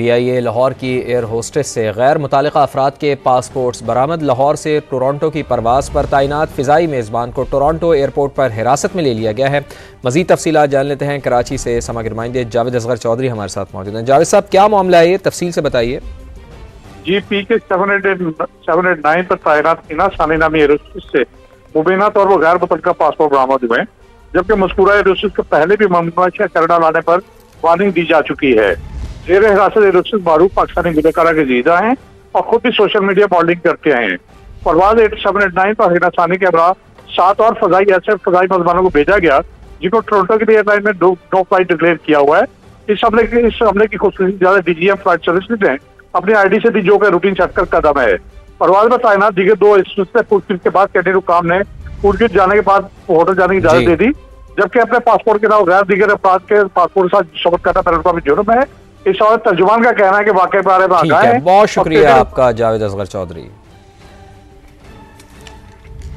P I ए लाहौर की air hostess से गैर मुतल अफराद के पासपोर्ट्स बरामद। लाहौर से टोरंटो की परवास पर तैनात फ़िज़ाई मेज़बान को टोरंटो एयरपोर्ट पर हिरासत में ले लिया गया है। मजीद तफसी जान लेते हैं कराची से समग्र नुमाइंदे जावेद असगर चौधरी हमारे साथ मौजूद हैं। जावेद साहब, क्या मामला है ये? तफसील से बताइए। जी, P K seven eight seven eight nine पर तैनात इना सानी नामी एरोस्टिस से। मुबीना तौर पर गैर मुतल पासपोर्ट बरामद हुए जबकि मस्कूरा एरोस्टिस को पहले भी मामला कनाडा लाने पर वार्निंग दी जा चुकी है। जेर हिरासत एरोस्टिस मारूफ पाकिस्तानी गुलकारा के जीजा हैं और खुद भी सोशल मीडिया मॉडलिंग करते हैं। Parwaz eight seven eight nine पर हिना सानी के अमरा सात और फजाई ऐसे फजाई मेजबानों को भेजा गया जिनको टोरंटो के लिए एयरलाइन में दो दो फ़्लाइट डिक्लेयर किया हुआ है। इस हमले की इस हमले की खूबसूरती ज़्यादा डीजीएम फ़्लाइट सर्विस ने अपनी आईडी से दी जो कि रूटीन चक्कर कदम है। परवाज में तैनात दिखे दो से पूछताछ के बाद कैडेट काम ने पूछगिछ जाने के बाद होटल जाने की इजाज़त दे दी जबकि अपने पासपोर्ट के अलावा गैर दिगर अपराध के पासपोर्ट के साथ शपथ करना पैरल में जुर्म है। इस औरत तर्जुमान का कहना है कि वाकई बारे में बहुत शुक्रिया आपका जावेद असगर चौधरी।